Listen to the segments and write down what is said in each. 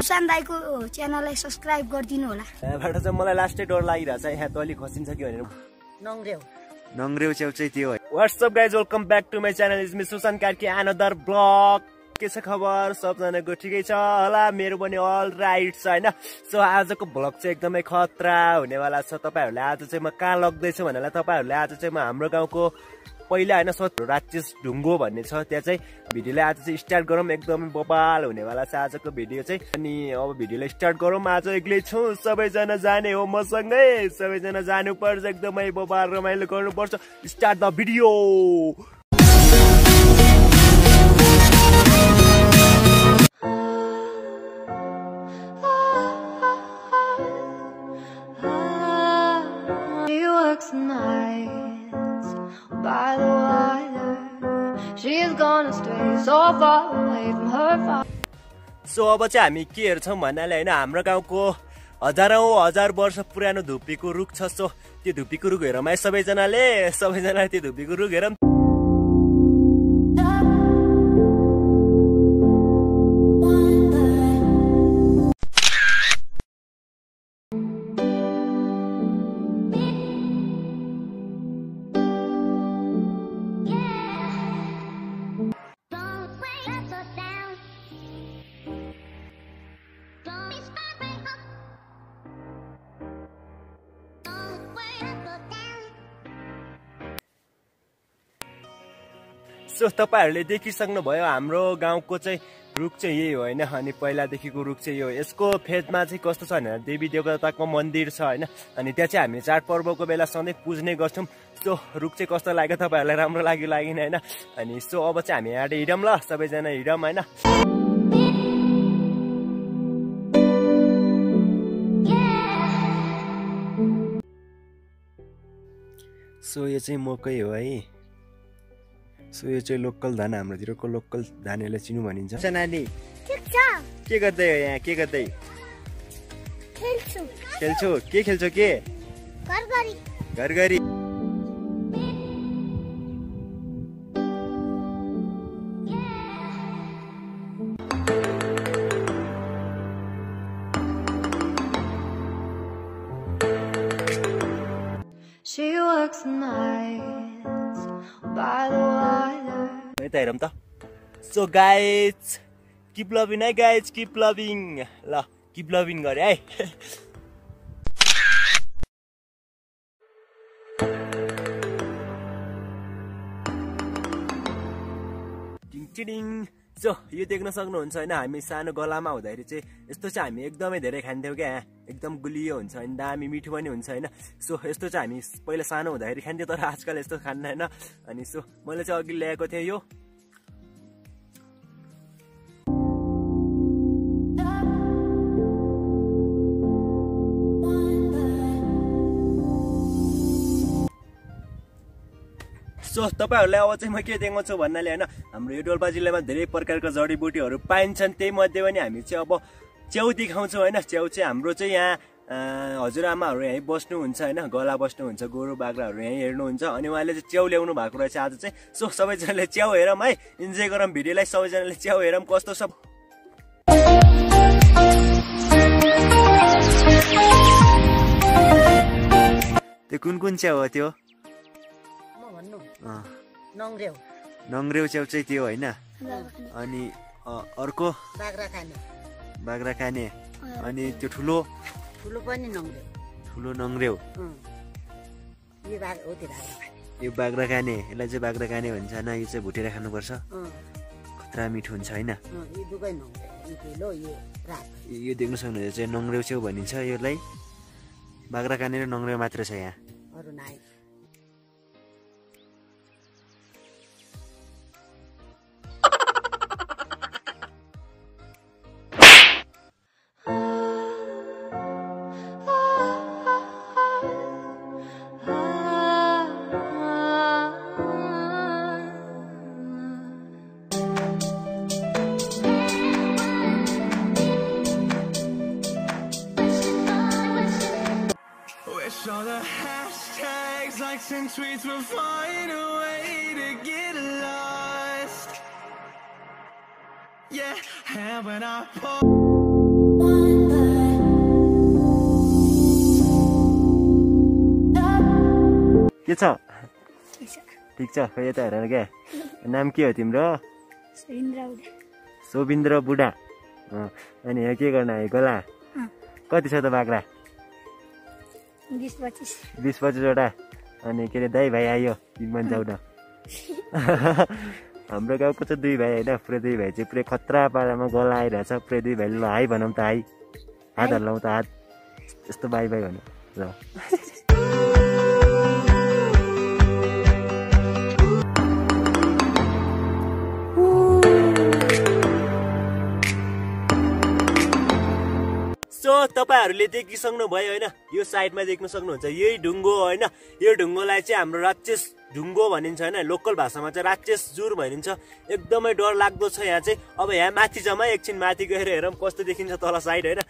सुशान्त दाईको च्यानललाई सब्सक्राइब गरिदिनु होला। यहाँबाट चाहिँ मलाई लास्टै डर लागिरहेछ यहाँ त अलिक खसिन्छ कि भनेर। नङ्ग्रेउ। नङ्ग्रेउ च्याउ चाहिँ त्यो what's up guys welcome back to my channel is me Sushant Karki another blog के छ खबर? सबजनाको ठिकै छ होला। मेरो पनि अल राइट छ होइन? सो आजको भ्लग चाहिँ एकदमै खतरा हुनेवाला छ। तपाईँहरूलाई आज चाहिँ म कहाँ लग्दैछु भनेर तपाईँहरूलाई आज चाहिँ म हाम्रो गाउँको पहिला होइन सत्र राचेस ढुङ्गो भन्ने छ। त्यहाँ चाहिँ भिडियोलाई आज चाहिँ स्टार्ट गरौँ एकदमै बबाल हुनेवाला छ आजको भिडियो चाहिँ। अनि अब भिडियोलाई स्टार्ट गरौँ आज एक्लै छु। सबैजना जाने हो मसँगै। सबैजना जानुपर्छ एकदमै बबाल रमाइलो गर्नुपर्छ। Start the video. सो अब चाहिँ हामी के हेर्छौँ भन्नाले होइन हाम्रो गाउँको हजारौँ हजार वर्ष पुरानो धुपीको रुख छ सो त्यो धुपीको रुख हेरौँ है सबैजनाले सबैजनाले त्यो धुपीको रुख हेरौँ। सो तपाईँहरूले देखिसक्नुभयो हाम्रो गाउँको चाहिँ रुख चाहिँ यही हो होइन? अनि पहिलादेखिको रुख चाहिँ यो यसको फेदमा चाहिँ कस्तो छ भने देवी देवताको मन्दिर छ होइन? अनि त्यहाँ चाहिँ हामी चाडपर्वको बेला सधैँ पुज्ने गर्छौँ। सो रुख चाहिँ कस्तो लाग्यो तपाईँहरूलाई? राम्रो लाग्यो लागेन होइन? अनि सो अब चाहिँ हामी यहाँ हिँडौँ ल सबैजना हिँडौँ होइन? सो यो चाहिँ मकै हो है। सो यो चाहिँ लोकल धान हाम्रोतिरको लोकल धानहरूलाई चिनु भनिन्छ। नानी के गर्दै हो यहाँ? के गर्दै? खेल्छु। खेल्छौ? के खेल्छौ के? घर गरी घर गरी She works water. यता हेरौँ त सो गाइज किप लभिङ है गाइज किप लभिङ ल किप लभिङ गरे है? टिङ सो यो देख्न सक्नुहुन्छ होइन? हामी सानो गलामा हुँदाखेरि चाहिँ यस्तो चाहिँ हामी एकदमै धेरै खान्थ्यौँ क्या? एकदम गुलियो हुन्छ होइन दामी मिठो पनि हुन्छ होइन। सो यस्तो चाहिँ हामी पहिला सानो हुँदाखेरि खान्थ्यौँ तर आजकल यस्तो खान्न होइन। अनि सो मैले चाहिँ अघि ल्याएको थिएँ यो। सो तपाईँहरूलाई अब चाहिँ म के देखाउँछु भन्नाले होइन हाम्रो यो डोल्पा जिल्लामा धेरै प्रकारका जडीबुटीहरू पाइन्छन् त्यही मध्ये पनि हामी चाहिँ अब च्याउ देखाउँछौँ होइन च्याउ चाहिँ हाम्रो चाहिँ यहाँ हजुरआमाहरू यहीँ बस्नुहुन्छ होइन गला बस्नुहुन्छ गोरु बाख्राहरू यहीँ हेर्नुहुन्छ अनि उहाँले चाहिँ च्याउ ल्याउनु भएको रहेछ आज चाहिँ। सो सबैजनाले च्याउ हेरौँ है इन्जोय गरौँ भिडियोलाई सबैजनाले च्याउ हेरौँ कस्तो छ त्यो कुन कुन च्याउ हो त्यो? नङ्ग्रेउ। च्याउ चाहिँ त्यो होइन। अनि अर्को? बाख्रा खाने। अनि त्यो ठुलो ठुलो पनि नङ्ग्रेउ ठुलो नङ्ग्रेउ। यो बाख्रा खाने। यसलाई चाहिँ बाख्रा खाने भन्छ होइन यो चाहिँ भुटेर खानुपर्छ। खतरा मिठो हुन्छ होइन? यो देख्न सक्नुहुन्छ चाहिँ नङ्ग्रेउ च्याउ भनिन्छ यसलाई। बाख्रा खाने र नङ्ग्रेउ मात्र छ यहाँ। All the hashtags likes and tweets would find a way to get lost. Yeah, and when I pull. के छ ठिक छ खै यता हेर क्या नाम के हो तिम्रो सोबिन्द्र बुढा अनि यहाँ के गर्न आयो गोला। कति छ त बाख्रा बिस पच्चिस। बिस पच्चिसवटा। अनि के अरे दाइ भाइ आयो तिन मन चौध। हाम्रो गाउँको चाहिँ दुई भाइ होइन पुरै दुई भाइ चाहिँ पुरै खतरा पारामा गला आइरहेछ। पुरै दुई भाइ ल हाई भनौँ त हाई। हात हल्लाउँ त हात। यस्तो बाई बाई भनौँ। ल। सो तपाईँहरूले देखिसक्नु भयो होइन? यो साइडमा देख्न सक्नुहुन्छ यही ढुङ्गो होइन? यो ढुङ्गोलाई चाहिँ हाम्रो राक्षस ढुङ्गो भनिन्छ होइन? लोकल भाषामा चाहिँ राक्षस जुर भनिन्छ। एकदमै डर लाग्दो छ यहाँ चाहिँ। अब यहाँ माथि जम्मा एकछिन माथि गएर हेरौँ कस्तो देखिन्छ तल साइड होइन?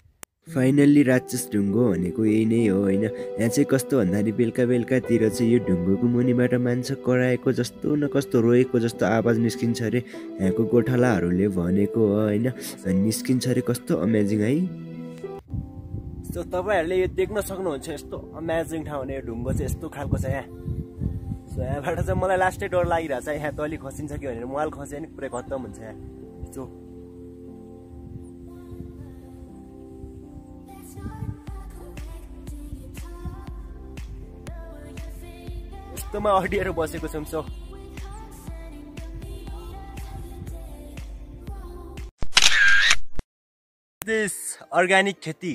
फाइनल्ली राक्षस ढुङ्गो भनेको यही नै हो होइन? यहाँ चाहिँ कस्तो भन्दाखेरि बेलुका बेलुकातिर चाहिँ यो ढुङ्गोको मुनिबाट मान्छे कराएको जस्तो न कस्तो रोएको जस्तो आवाज निस्किन्छ अरे। यहाँको गोठालाहरूले भनेको हो होइन? निस्किन्छ अरे कस्तो अमेजिङ है। सो तपाईँहरूले यो देख्न सक्नुहुन्छ यस्तो अमेजिङ ठाउँ हो यो ढुङ्गो चाहिँ यस्तो खालको छ यहाँ। सो यहाँबाट चाहिँ मलाई लास्टै डर लागिरहेको छ यहाँ तलि खसिन्छ कि भनेर। मोबाइल खस्यो भने पुरै खत्तम हुन्छ यहाँ। सो यस्तोमा अडिएर बसेको छौँ सो दिस अर्ग्यानिक खेती।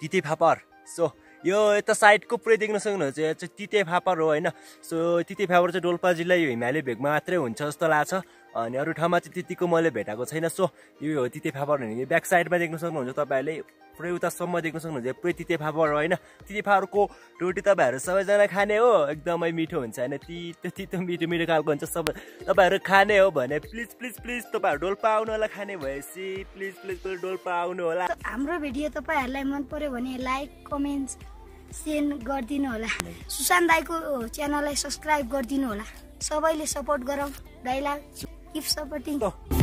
तिते फापर। सो यो यता साइडको पुरै देख्न सक्नुहुन्छ यो चाहिँ तिते फापर हो होइन? सो तिते फापर चाहिँ डोल्पा जिल्ला यो हिमालय भेगमा मात्रै हुन्छ जस्तो लाग्छ। अनि अरू ठाउँमा चाहिँ त्यतिको मैले भेटाएको छैन। सो यो हो तिते फापर भनेको ब्याक साइडमा देख्न सक्नुहुन्छ तपाईँहरूले। पुरै उतासम्म देख्न सक्नुहुन्छ। पुरै तिते फापर होइन। तिते फापरको रोटी तपाईँहरू सबैजना खाने हो। एकदमै मिठो हुन्छ होइन। तितो तितो मिठो मिठो खालको हुन्छ। सबै तपाईँहरू खाने हो भने प्लिज प्लिज प्लिज तपाईँहरू डोल्पा आउनु होला खाने भएपछि। प्लिज प्लिज प्लिज डोल्पा आउनु होला। हाम्रो भिडियो तपाईँहरूलाई मन पर्यो भने लाइक कमेन्ट सेयर गरिदिनु होला। सुशान्त दाईको च्यानललाई सब्सक्राइब गरिदिनु होला। सबैले सपोर्ट गरौँ। दाईलाई किप सपोर्टिङ ल।